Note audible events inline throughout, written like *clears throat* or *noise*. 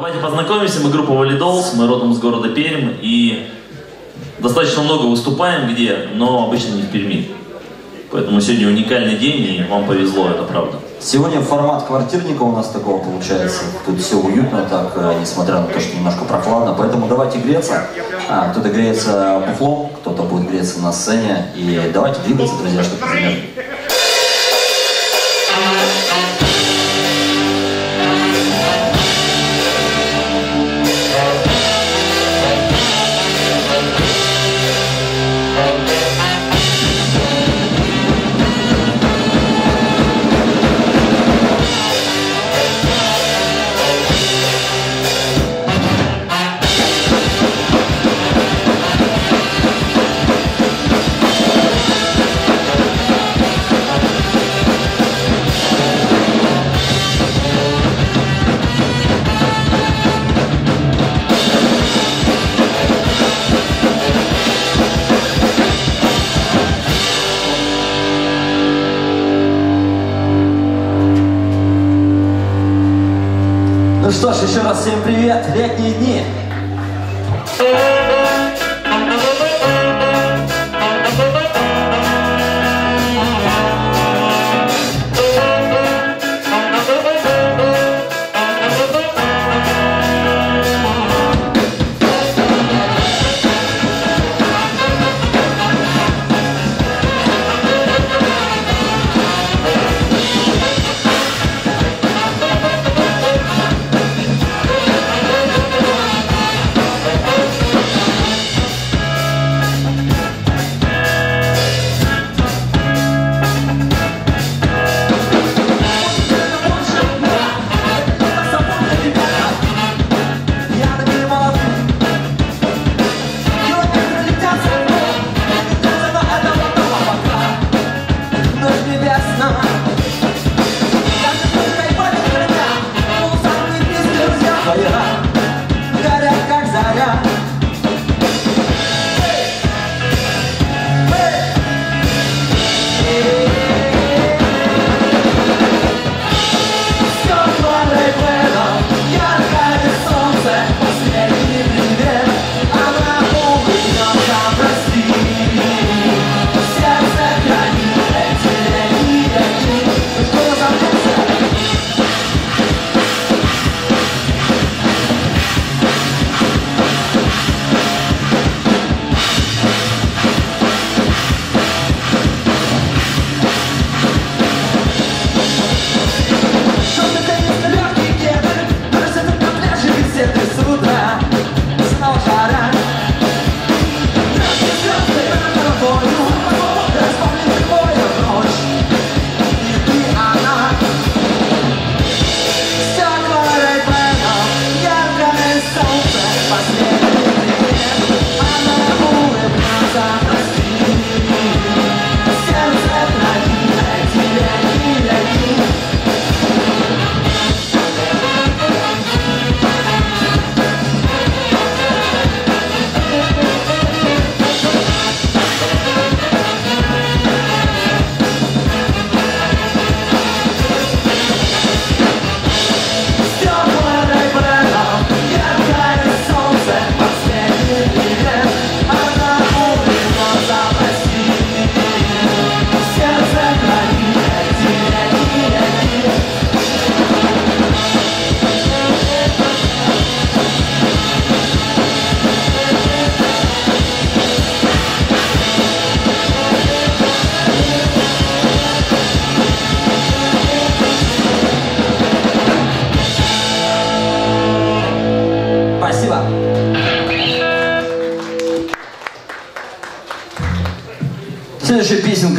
Давайте познакомимся. Мы группа Валидолс, мы родом из города Пермь и достаточно много выступаем где, но обычно не в Перми. Поэтому сегодня уникальный день, и вам повезло, это правда. Сегодня формат квартирника у нас такого получается. Тут все уютно так, э, несмотря на то, что немножко прохладно. Поэтому давайте греться. А, кто-то греется буфлом, кто-то будет греться на сцене. И давайте двигаться, друзья, чтобы примерно. Ну что ж, еще раз всем привет. Летние дни.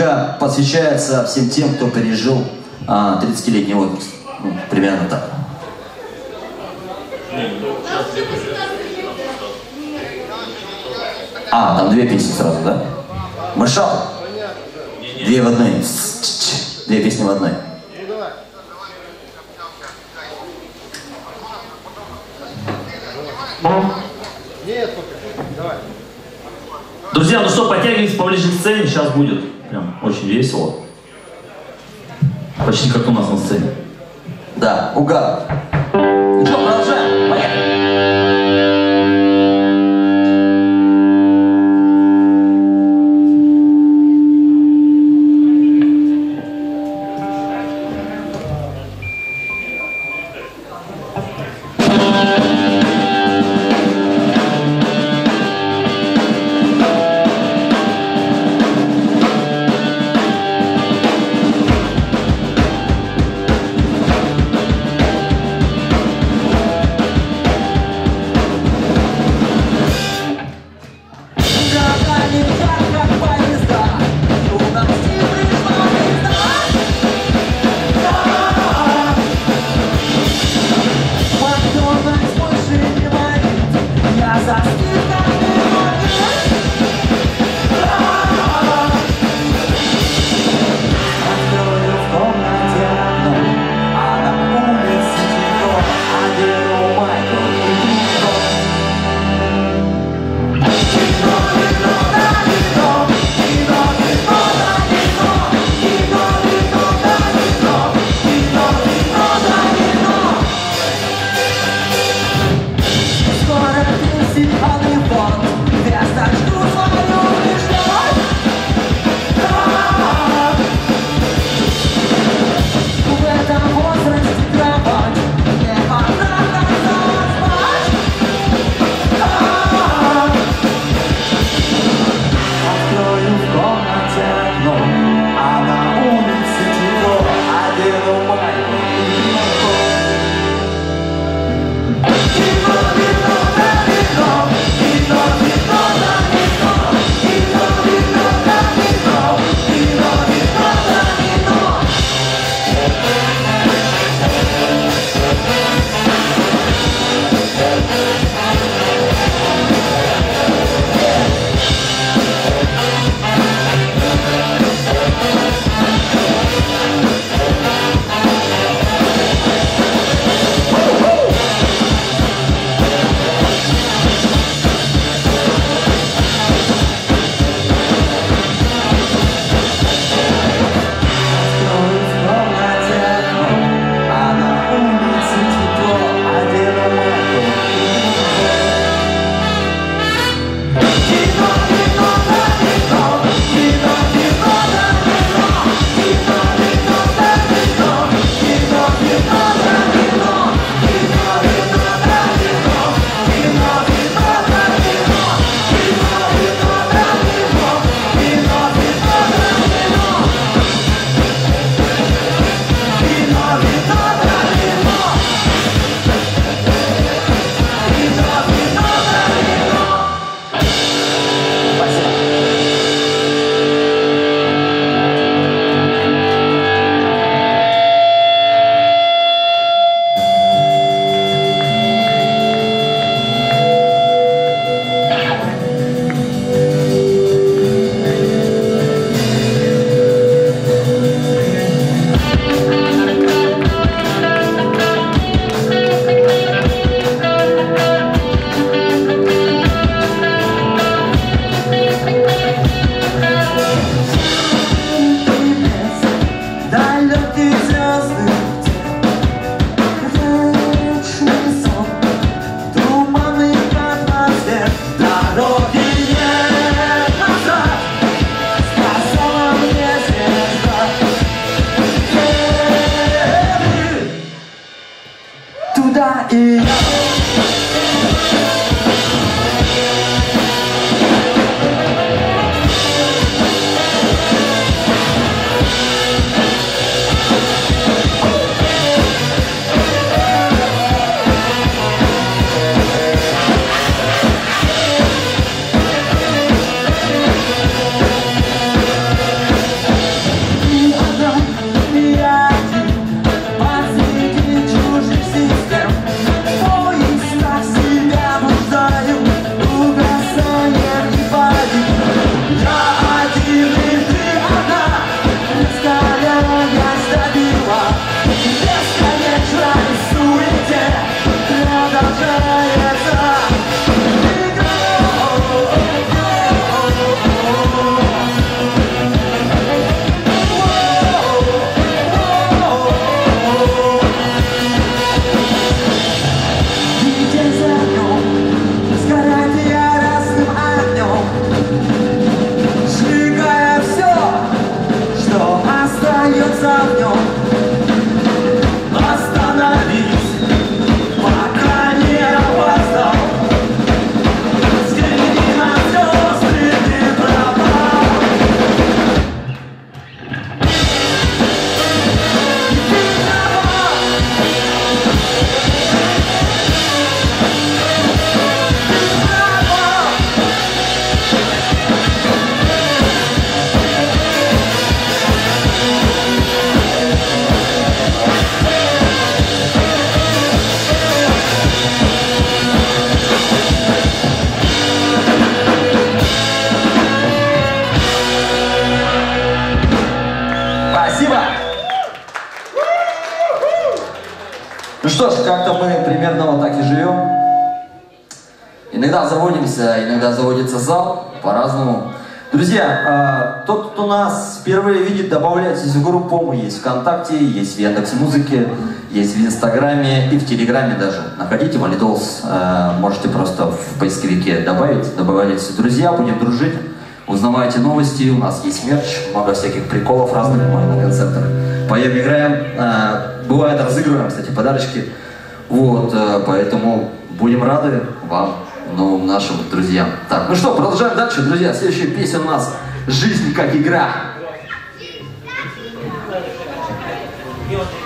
Песенка посвящается всем тем, кто пережил а, 30-летний возраст. Ну, примерно так. А, там две песни сразу, да? Маршал? Две в одной. Две песни в одной. Друзья, ну что, подтягивайтесь поближе к сцене, сейчас будет весело. Почти как у нас на сцене. Да, угад. Группу. Мы есть ВКонтакте, есть в Яндекс Музыке, есть в Инстаграме и в Телеграме даже. Находите Валидолс, э, можете просто в поисковике добавить, добавляйтесь друзья, будем дружить. Узнавайте новости, у нас есть мерч, много всяких приколов разных мы на концертах. Поем, играем, э, бывает разыгрываем, кстати, подарочки. Вот, э, поэтому будем рады вам, новым нашим друзьям. Так, ну что, продолжаем дальше, друзья. Следующая песня у нас «Жизнь как игра». Давайте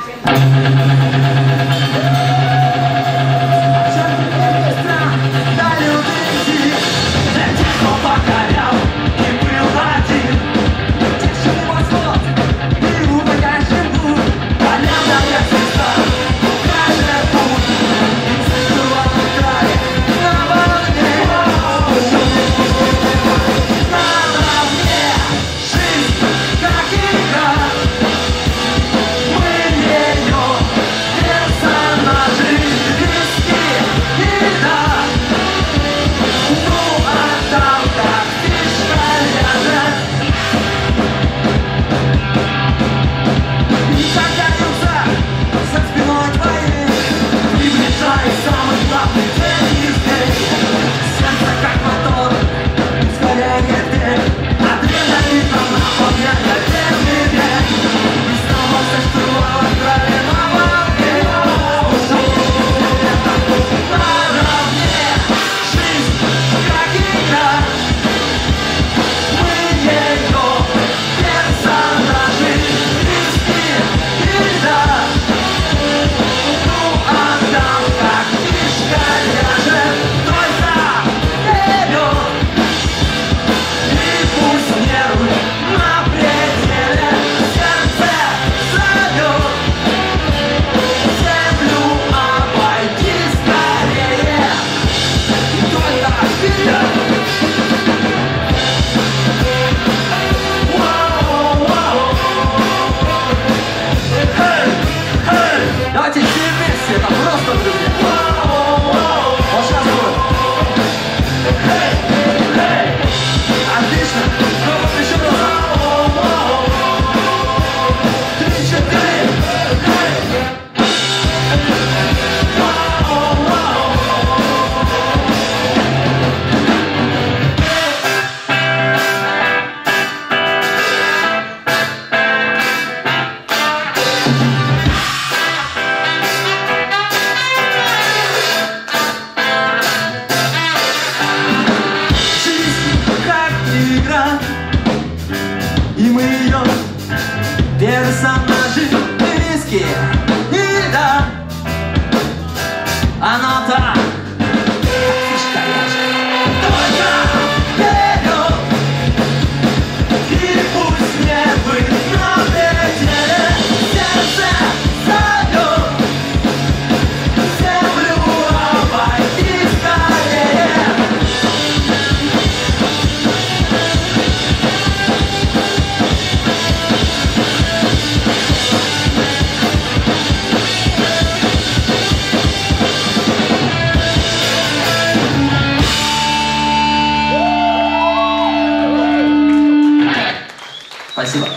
Спасибо.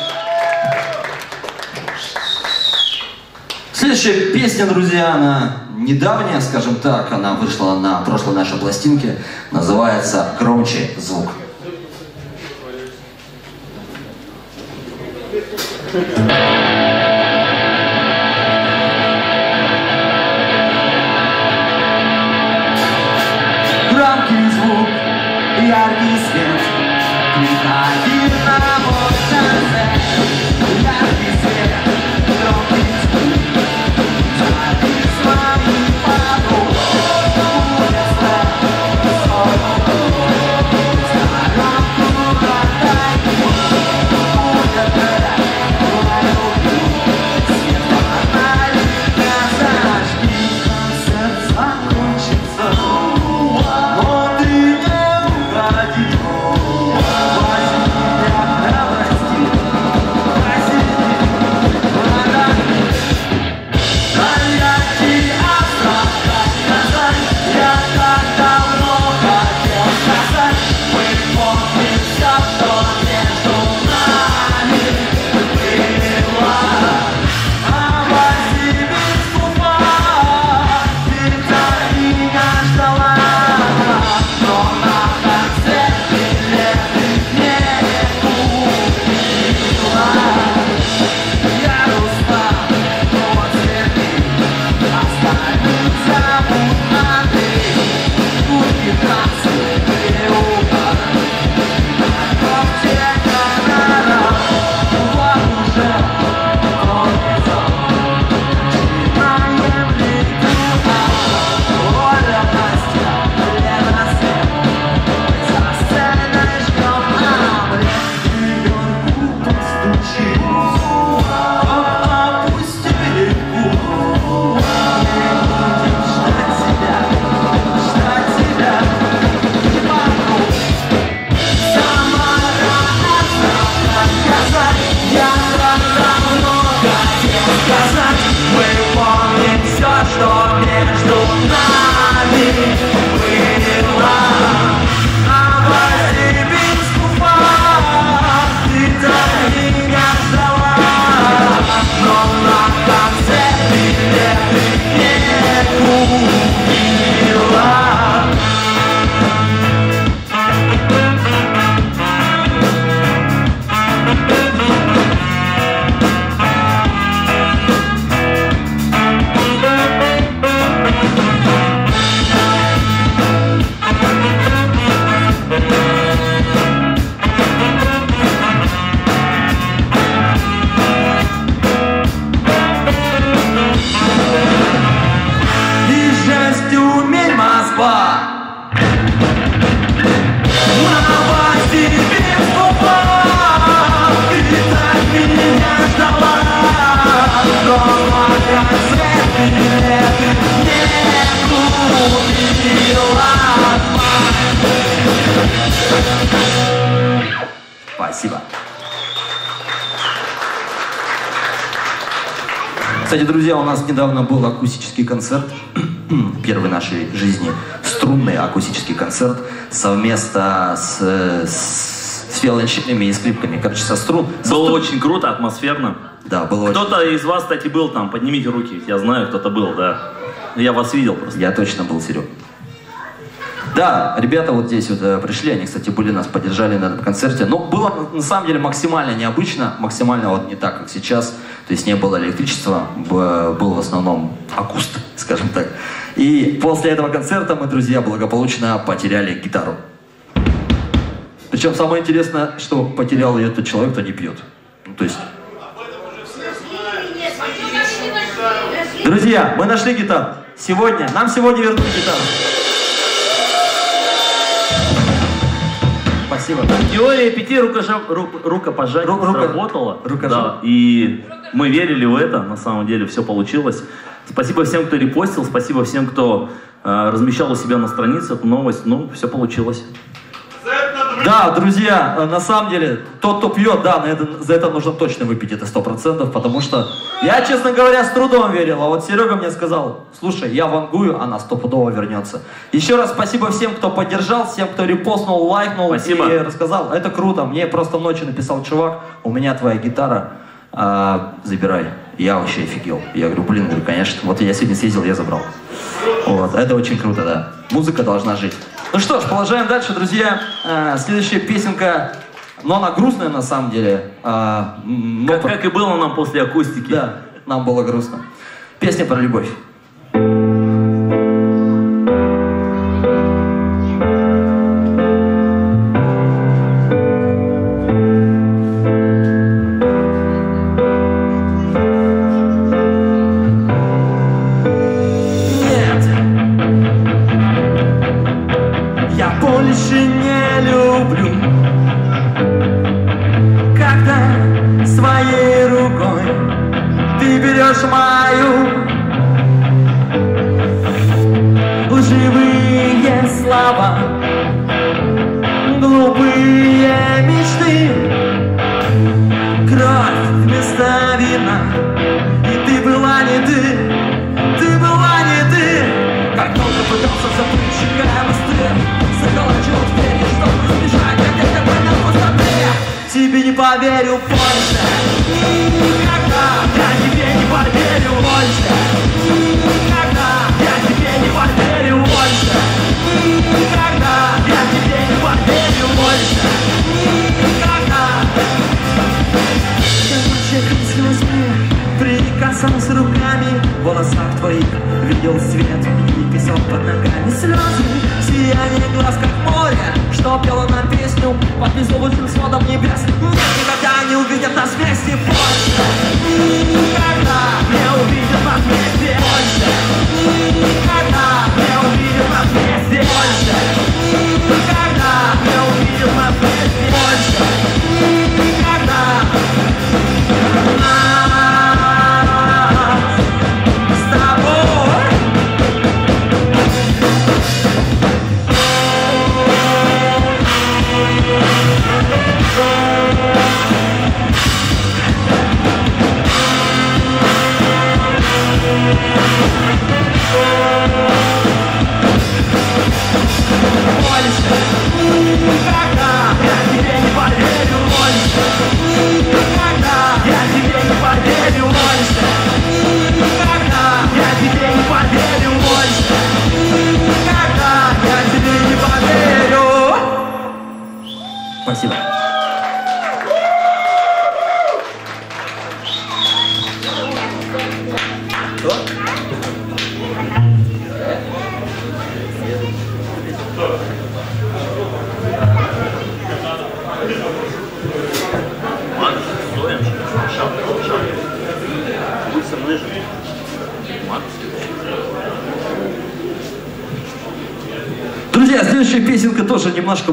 Следующая песня, друзья, она недавняя, скажем так, она вышла на прошлой нашей пластинке, называется «Громче звук». Недавно был акустический концерт, *clears throat* первый нашей жизни струнный акустический концерт совместно с, с, с виолончелями и скрипками. Короче, со струн. со Было струн- очень круто, атмосферно. Да, было очень... Кто-то из вас, кстати, был там, поднимите руки. Я знаю, кто-то был, да. Я вас видел просто. Я точно был, Серег. Да, ребята вот здесь вот э, пришли, они, кстати, были, нас поддержали на этом концерте. Но было, на самом деле, максимально необычно, максимально вот не так, как сейчас. То есть не было электричества, был в основном акуст, *laughs* скажем так. И после этого концерта мы, друзья, благополучно потеряли гитару. Причем самое интересное, что потерял ее тот человек, кто не пьет. Ну, то есть... Друзья, мы нашли гитару. Сегодня, нам сегодня вернули гитару. Спасибо. Теория пяти рукожа- ру- рукопожатий Ру- рука- сработала. рукожа- Да, и мы верили в это, на самом деле все получилось. Спасибо всем, кто репостил, спасибо всем, кто э, размещал у себя на странице эту новость. Ну, все получилось. Да, друзья, э, на самом деле, тот, кто пьет, да, на это- за это нужно точно выпить, это сто процентов, потому что я, честно говоря, с трудом верил, а вот Серега мне сказал, слушай, я вангую, она стопудово вернется. Еще раз спасибо всем, кто поддержал, всем, кто репостнул, лайкнул Спасибо. и рассказал, это круто, мне просто ночью написал чувак, у меня твоя гитара, а, забирай. Я вообще офигел. Я говорю, блин, говорю, конечно, вот я сегодня съездил, я забрал. Вот, это очень круто, да. Музыка должна жить. Ну что ж, продолжаем дальше, друзья. А, следующая песенка, но она грустная на самом деле. А, но Как, по- как и было нам после акустики. Да, нам было грустно. Песня про любовь.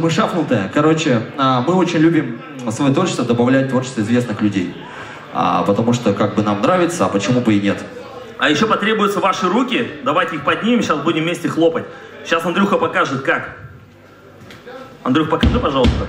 Немножко мышафнутая. Короче, а, мы очень любим свое творчество добавлять творчество известных людей. А, Потому что как бы нам нравится, а почему бы и нет. А еще потребуются ваши руки. Давайте их поднимем, сейчас будем вместе хлопать. Сейчас Андрюха покажет, как. Андрюх, покажи, пожалуйста.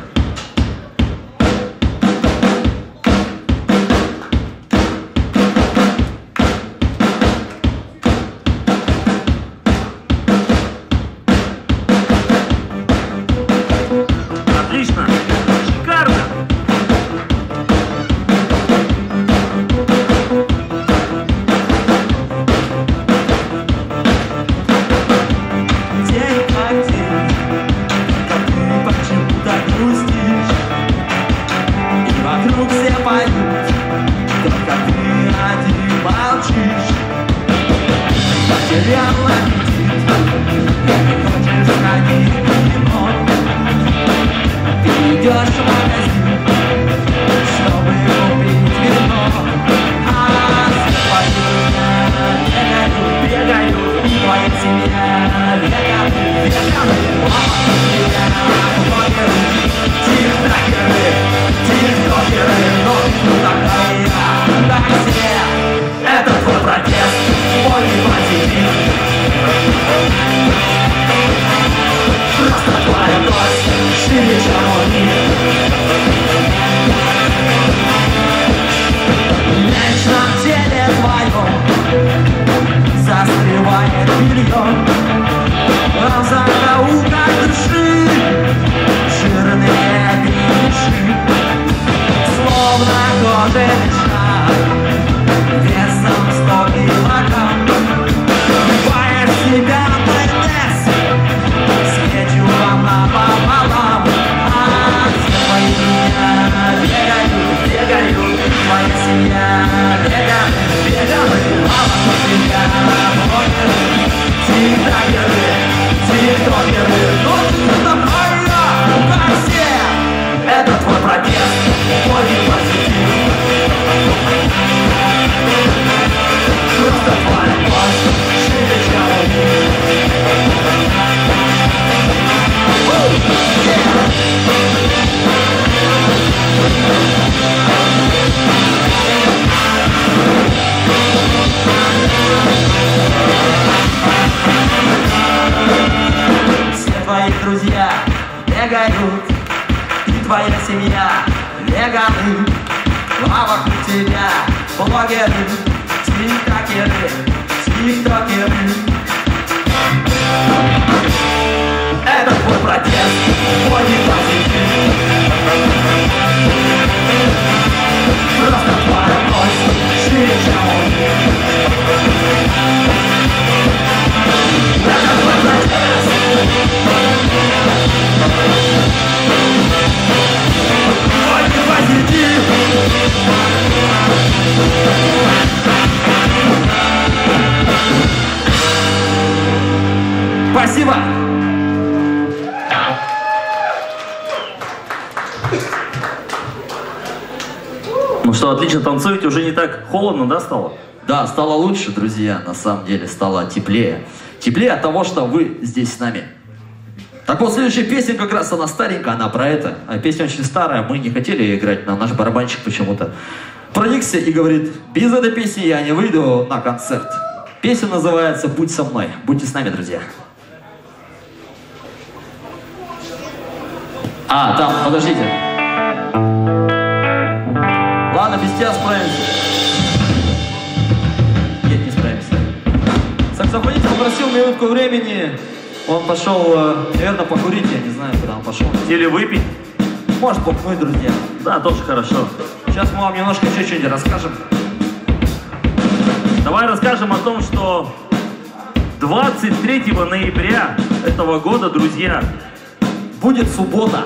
Танцуете, уже не так холодно, да, стало? Да, стало лучше, друзья, на самом деле, стало теплее. Теплее от того, что вы здесь с нами. Так вот, следующая песня как раз она старенькая, она про это. А песня очень старая, мы не хотели ее играть, но наш барабанщик почему-то проникся и говорит, без этой песни я не выйду на концерт. Песня называется «Будь со мной». Будьте с нами, друзья. А, там, подождите. Ладно, без тебя справимся. Нет, не справимся. Саксофонист попросил минутку времени. Он пошел, э, наверное, покурить, я не знаю, куда он пошел. Хотели выпить? Может, бухнуть, друзья. Да, тоже хорошо. Сейчас мы вам немножко еще что-нибудь расскажем. Давай расскажем о том, что 23 ноября этого года, друзья, Будет суббота.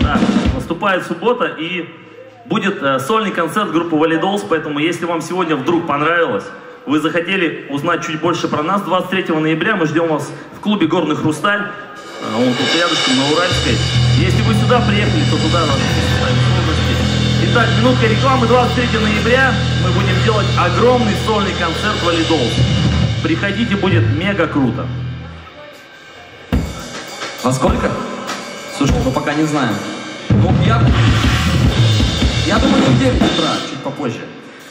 да, наступает суббота и будет э, сольный концерт группы Валидолс, поэтому если вам сегодня вдруг понравилось, вы захотели узнать чуть больше про нас, 23 ноября мы ждем вас в клубе «Горный Хрусталь», э, он тут рядышком на Уральской. Если вы сюда приехали, то туда вас. Итак, минутка рекламы, 23 ноября мы будем делать огромный сольный концерт Валидолс. Приходите, будет мега круто. Во сколько? Слушай, мы пока не знаем. Ну, я... Я думаю, не в 9 утра, чуть попозже.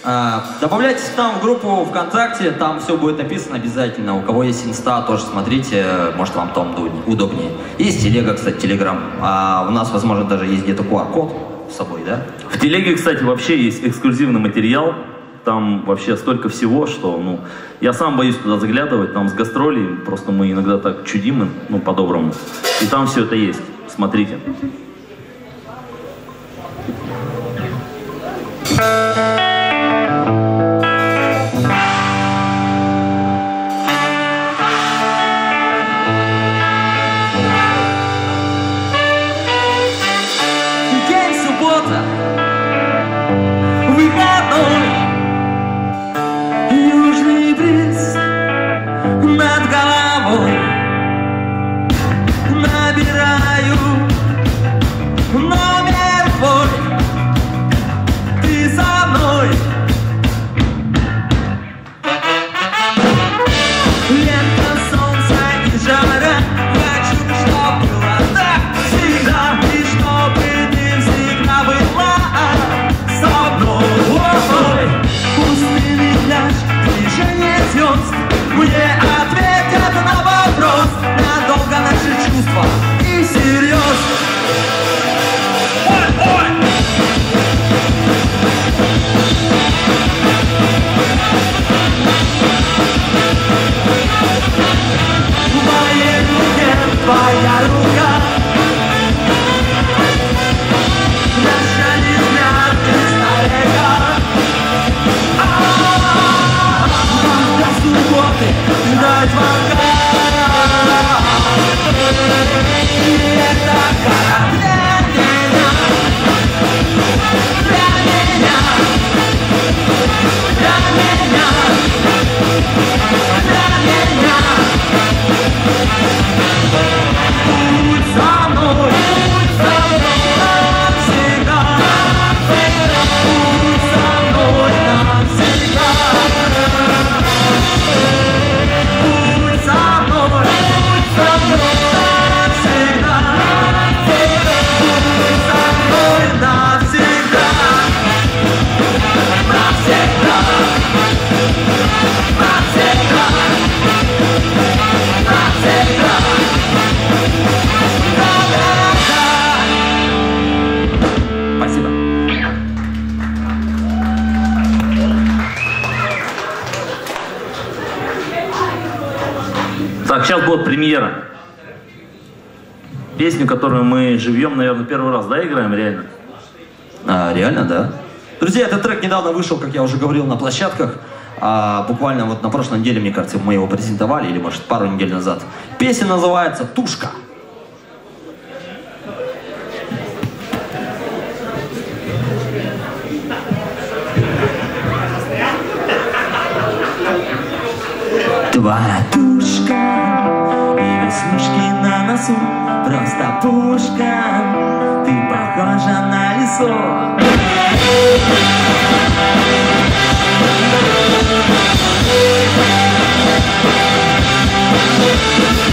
А, добавляйтесь к нам в группу ВКонтакте, там все будет написано обязательно. У кого есть инста, тоже смотрите, может вам там удобнее. Есть телега, кстати, телеграм. А у нас, возможно, даже есть где-то QR-код с собой, да? В телеге, кстати, вообще есть эксклюзивный материал. Там вообще столько всего, что, ну, я сам боюсь туда заглядывать, там с гастролей, просто мы иногда так чудим, ну, по-доброму. И там все это есть. Смотрите. День В моей руке твоя рука Песню, которую мы живьем, наверное, первый раз, да, играем реально? А, реально, да. Друзья, этот трек недавно вышел, как я уже говорил, на площадках. А, буквально вот на прошлой неделе, мне кажется, мы его презентовали, или может пару недель назад. Песня называется «Тушка». Пушка, ты похожа на лесо Песня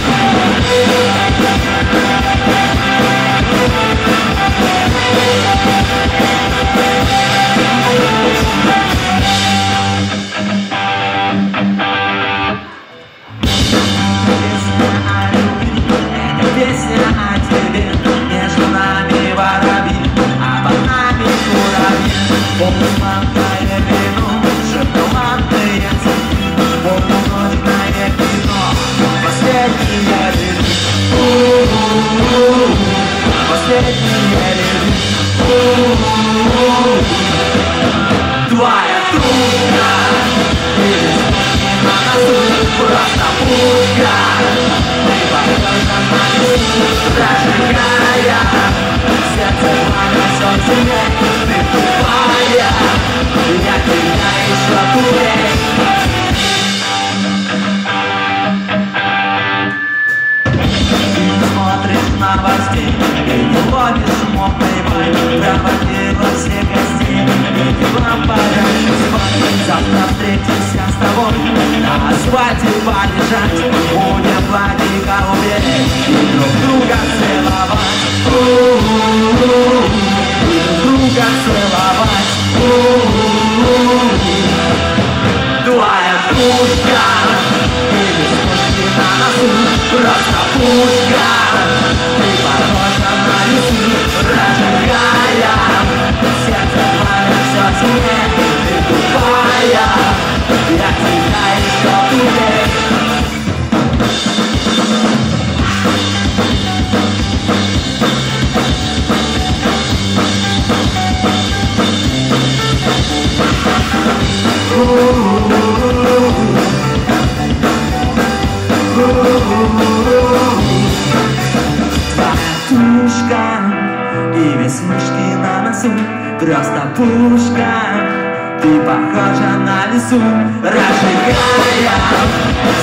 лесу Разжигая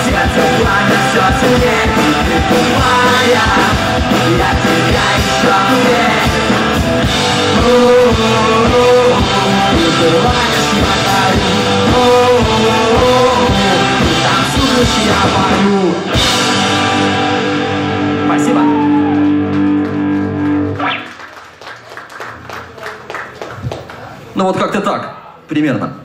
Сердце пламя все сильнее тупая Я тебя еще Ты желаешь я горю танцуешь я пою Спасибо. Ну вот как-то так, примерно.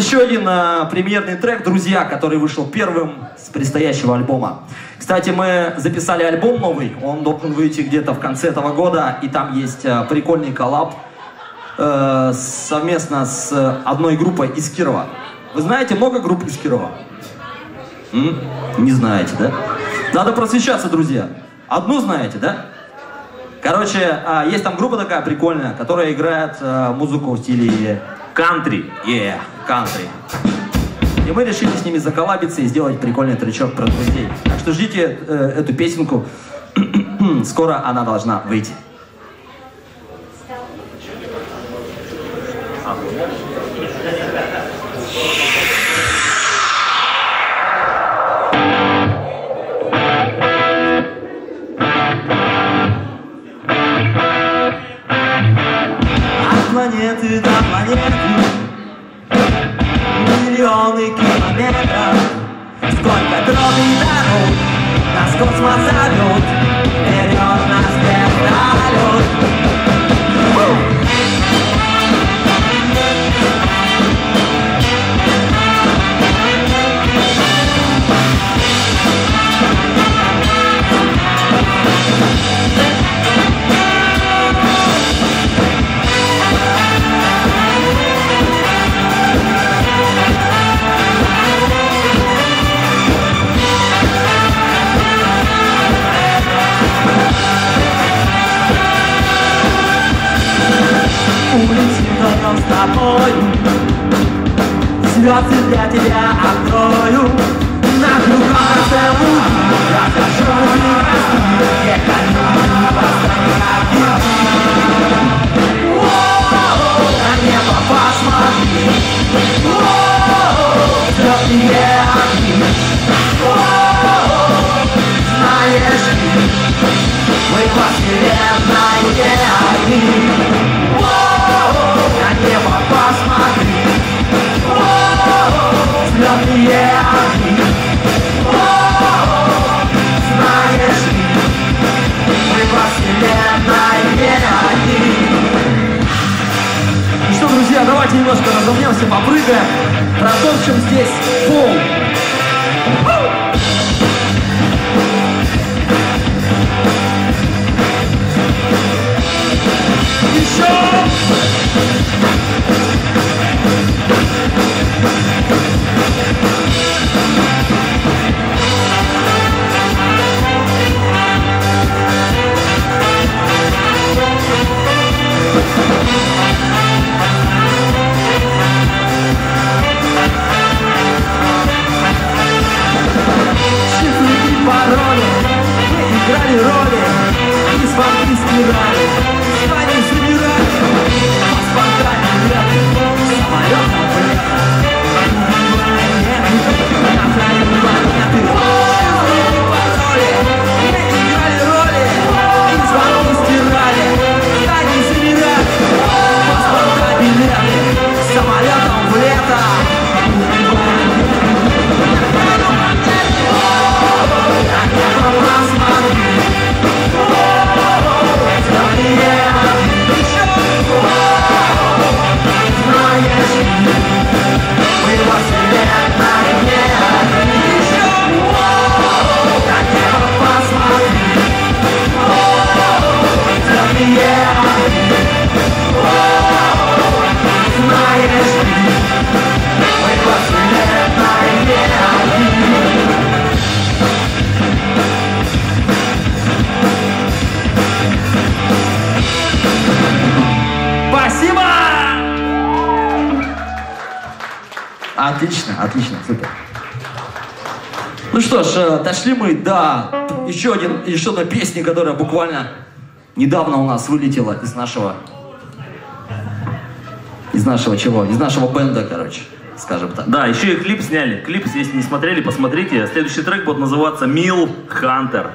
Еще один а, премьерный трек «Друзья», который вышел первым с предстоящего альбома. Кстати, мы записали альбом новый, он должен выйти где-то в конце этого года, и там есть а, прикольный коллаб э, совместно с одной группой из Кирова. Вы знаете много групп из Кирова? М? Не знаете, да? Надо просвещаться, друзья. Одну знаете, да? Короче, а, есть там группа такая прикольная, которая играет музыку в стиле Кантри. Yeah, country. И мы решили с ними заколабиться и сделать прикольный тречок про друзей. Так что ждите э, эту песенку. *clears throat* Скоро она должна выйти. Планеты до планеты Миллионы километров. Сколько дробей дорог Нас космос зовет Вперед нас вертолет Вдвоем с тобой Звезды для тебя открою На кругом целую Расскажу Где каньоны постоянно На небо посмотри Звездные огни Знаешь Мы по вселенной Ну что, друзья, давайте немножко разомнемся, попрыгаем. Продолжим здесь фол. Еще, один, еще одной песни, которая буквально недавно у нас вылетела из нашего... Из нашего чего? Из нашего бенда, короче, скажем так. Да, еще и клип сняли. Клип, если не смотрели, посмотрите. Следующий трек будет называться «Мил Хантер».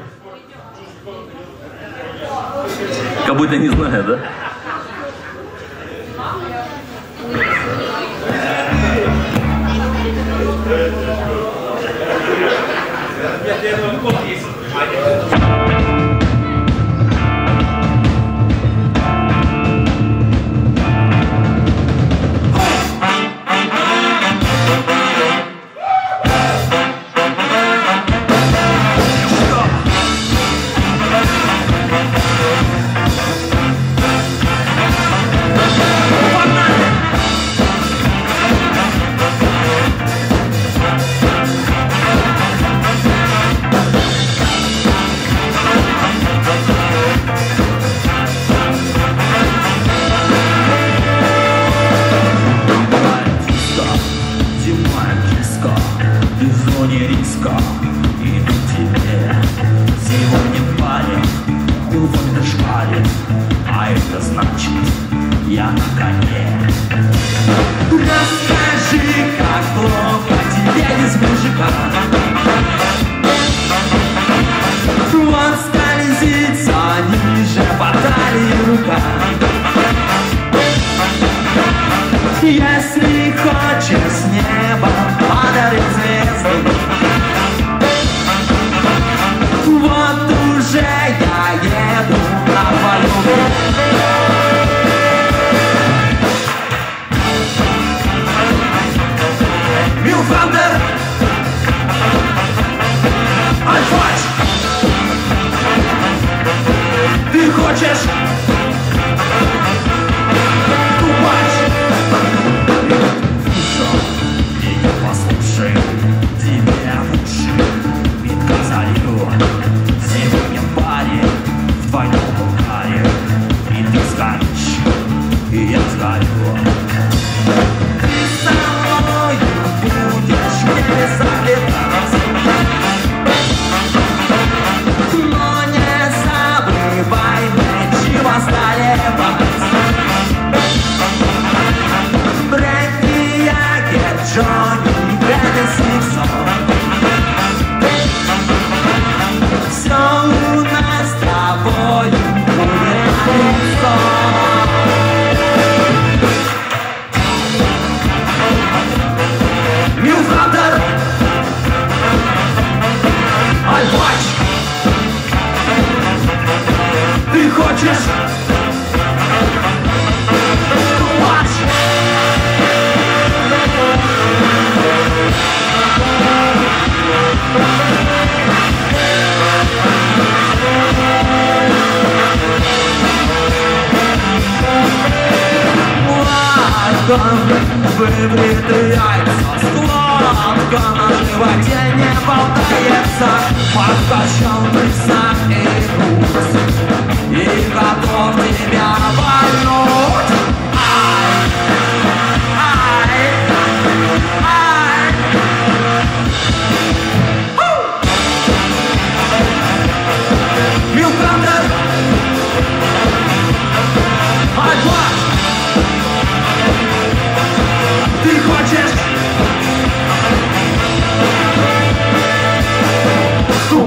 Как будто не знаю, да? I Bye. Я на коне. Расскажи, как плохо тебе без мужика. Вот скользится ниже по талии рука. Если хочешь с неба подарить звезды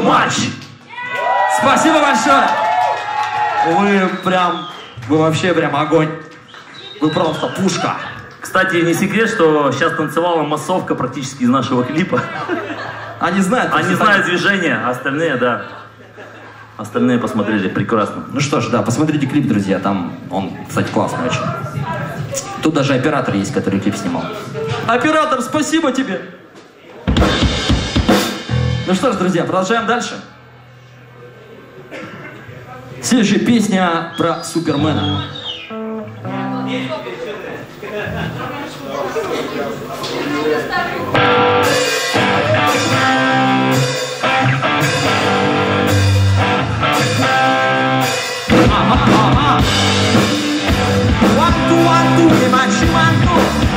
much Спасибо большое Вы прям Вы вообще прям огонь Вы просто пушка Кстати, не секрет, что сейчас танцевала массовка практически из нашего клипа. Они знают Они знают так. движение, а остальные, да. Остальные посмотрели прекрасно. Ну что ж, да, посмотрите клип, друзья, там он, кстати, классный очень. Тут даже оператор есть, который клип снимал. Оператор, спасибо тебе! Ну что ж, друзья, продолжаем дальше. Следующая песня про Супермена. One, two, one, two,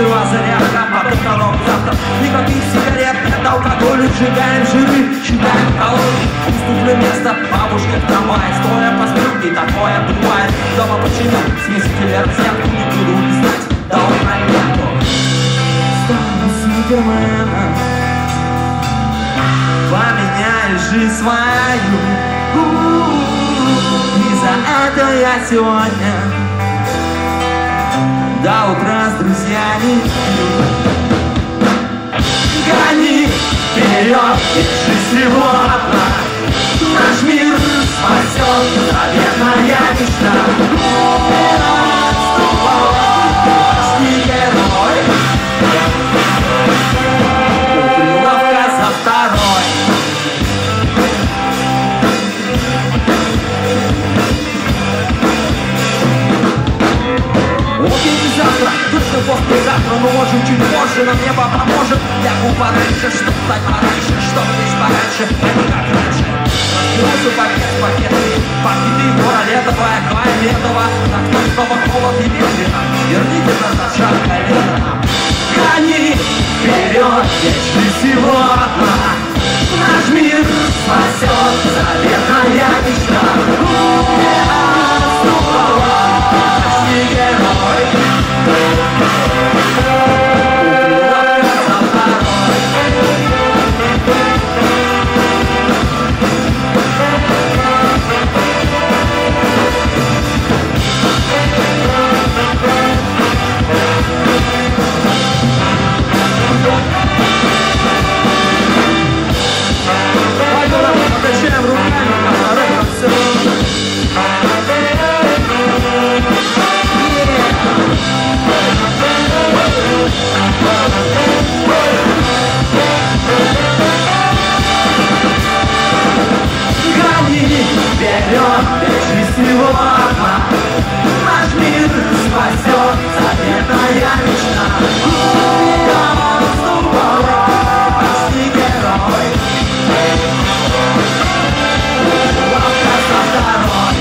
Сперва зарядка, потом завтра Никаких сигарет, нет алкоголя Сжигаем жиры, считаем калории Уступлю место бабушке в трамвае Стоя по стрелке, такое бывает Дома починю смеситель розетку Не буду писать, да он на ленту Стану суперменом Поменяю жизнь свою И за это я сегодня До утра с друзьями. Гони вперед, держи сегодня Наш мир спасет заветная мечта Почти нам небо поможет. Лягу пораньше, чтоб встать пораньше Чтоб лишь пораньше, а не как раньше Разберутся пакет, пакеты Пакеты, гора летовая, край летова. Так что, чтобы холод не ветрено Верните нас от шаг колена Гони вперед, если сегодня Наш мир спасет заветная мечта. Почти герой вперед, бежи сегодня Наш мир спасет заветная мечта. Кому ступала, почти герой Лавка за второй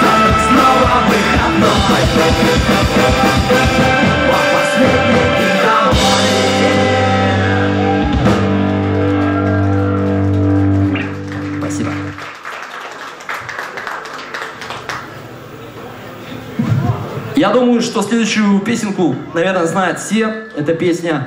Завтра снова выходной Я думаю, что следующую песенку, наверное, знают все. Эта песня,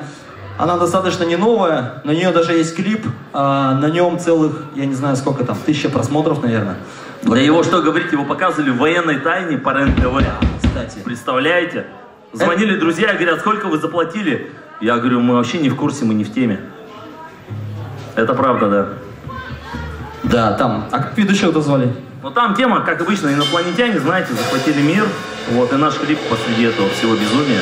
она достаточно не новая, на нее даже есть клип, а на нем целых, я не знаю сколько там, тысяча просмотров, наверное. Да его что говорить, его показывали в военной тайне по РЕН-ТВ. Кстати. Представляете? Звонили друзья и говорят, сколько вы заплатили? Я говорю, мы вообще не в курсе, мы не в теме. Это правда, да. Да, там. А как ведущего-то звали? Но там тема, как обычно, инопланетяне, знаете, захватили мир. Вот, и наш клип посреди этого всего безумия.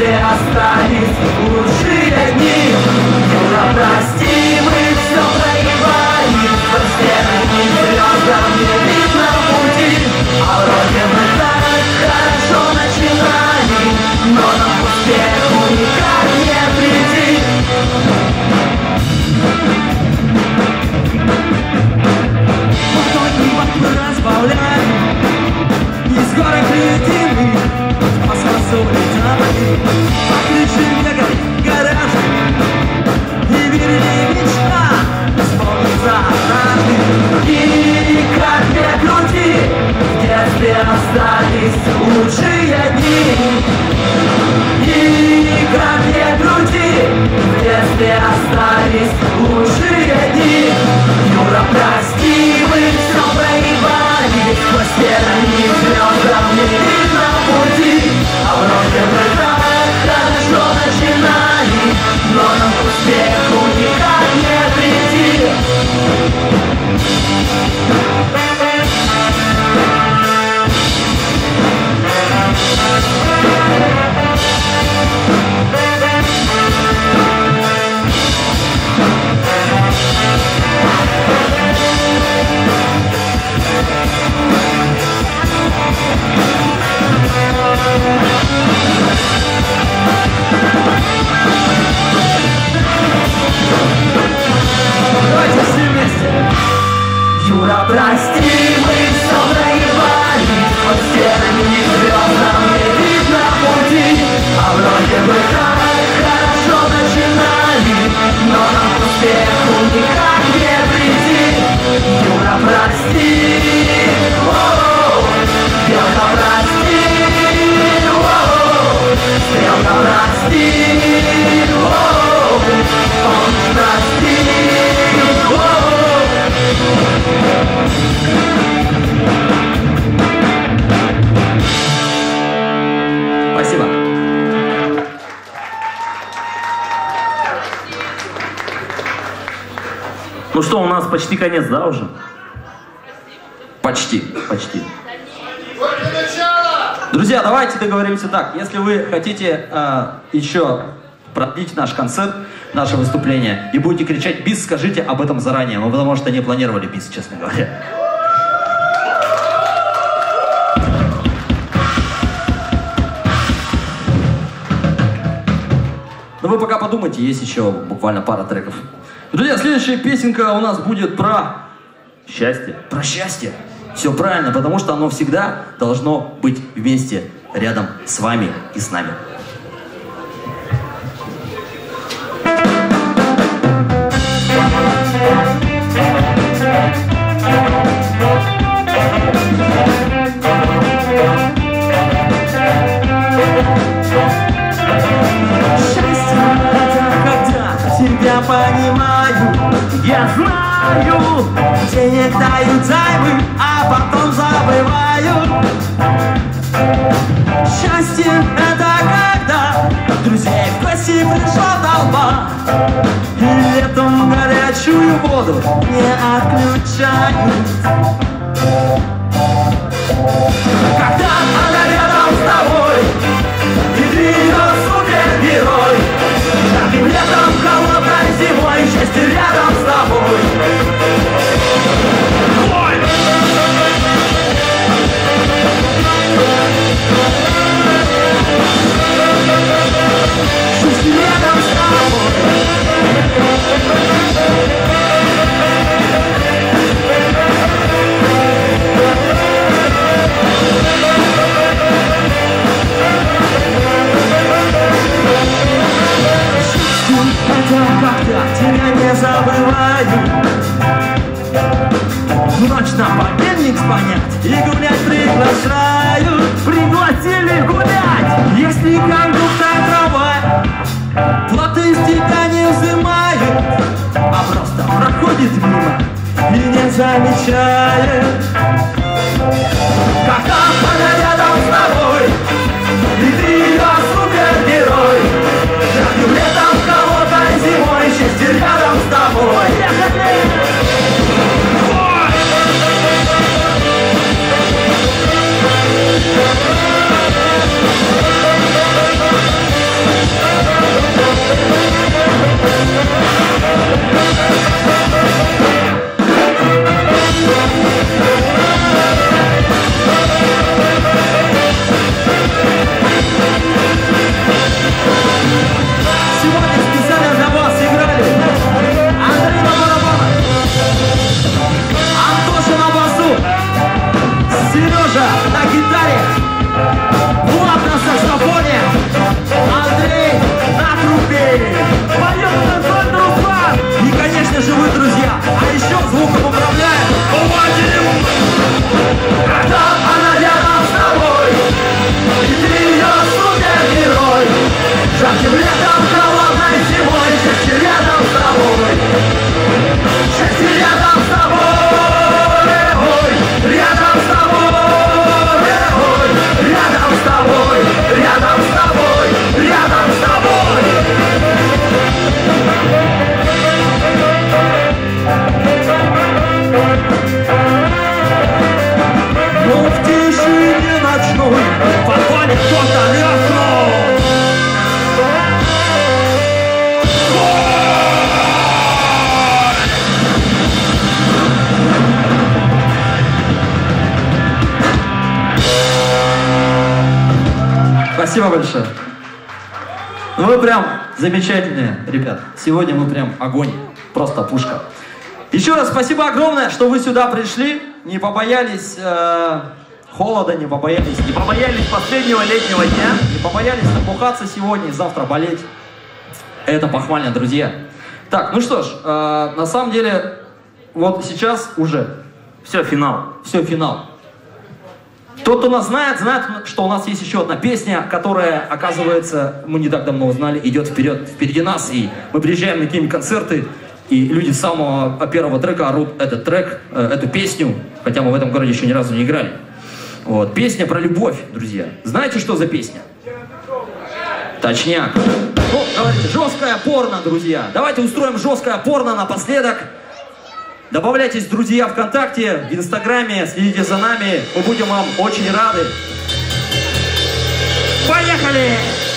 если остались Ну что, у нас почти конец, да, уже? Почти. Почти. Друзья, давайте договоримся так. Если вы хотите э, еще продлить наш концерт, наше выступление, и будете кричать «бис», скажите об этом заранее. Мы потому что не планировали бис, честно говоря. Но вы пока подумайте, есть еще буквально пара треков. Друзья, следующая песенка у нас будет про Счастье. про счастье. Все правильно, потому что оно всегда должно быть вместе, рядом с вами и с нами. Знаю! Денег дают займы, а потом забывают Счастье это когда Друзей в гости пришла толпа И летом горячую воду не отключают Когда она рядом с тобой И ты ее супергерой Жарким летом, Счастье рядом с тобой замечательные, ребят. Сегодня мы прям огонь. Просто пушка. Еще раз спасибо огромное, что вы сюда пришли. Не побоялись э, холода, не побоялись, не, побоялись последнего летнего дня. не побоялись набухаться сегодня и завтра болеть. Это похвально, друзья. Так, ну что ж, э, на самом деле, вот сейчас уже Все, финал. все, финал. Тот, кто нас знает, знает, что у нас есть еще одна песня, которая, оказывается, мы не так давно узнали, идет вперед, впереди нас, и мы приезжаем на какие-нибудь концерты, и люди с самого первого трека орут этот трек, э, эту песню, хотя мы в этом городе еще ни разу не играли. Вот. Песня про любовь, друзья. Знаете, что за песня? Точняк. Ну, давайте, жесткое порно, друзья. Давайте устроим жесткое порно напоследок. Добавляйтесь, друзья, ВКонтакте, в Инстаграме, следите за нами. Мы будем вам очень рады. Поехали!